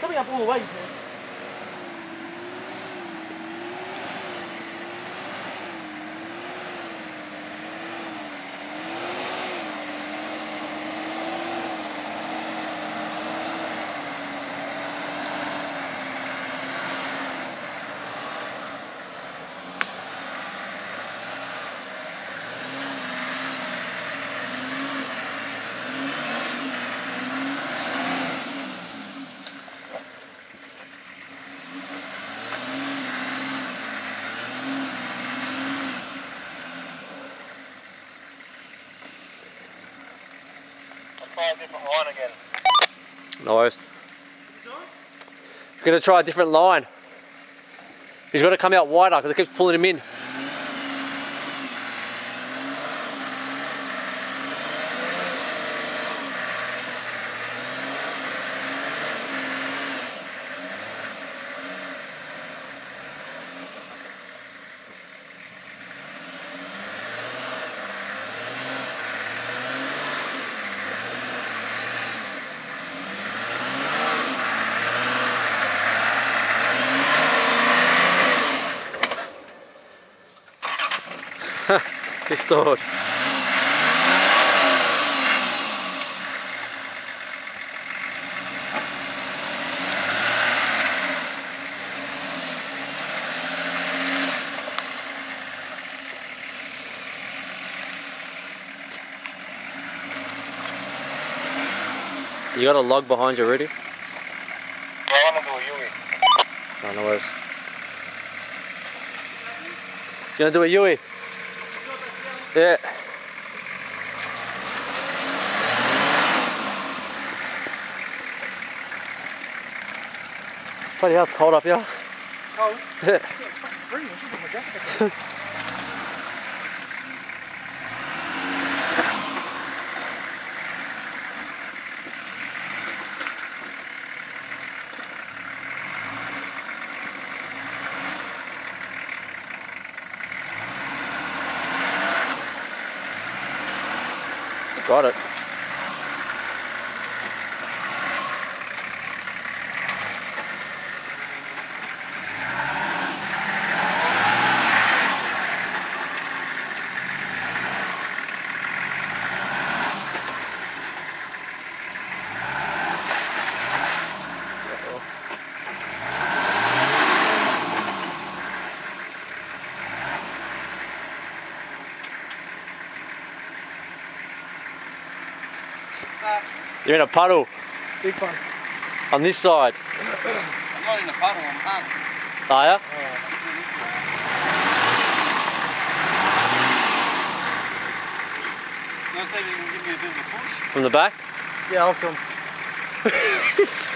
It's coming up all the way, try a different line again. No worries. We're gonna try a different line. He's got to come out wider because it keeps pulling him in. Restored. You got a log behind you already? Yeah, I want to do a Yui. No, no worries. You gonna do a Yui? Yeah. Bloody hell, it's cold up here. Cold. Yeah. Bring Got it. You're in a puddle Big one. on this side. I'm not in a puddle, I'm hung. Are ya? You want to see if you can give me a bit of a push? From the back? Yeah, I'll film.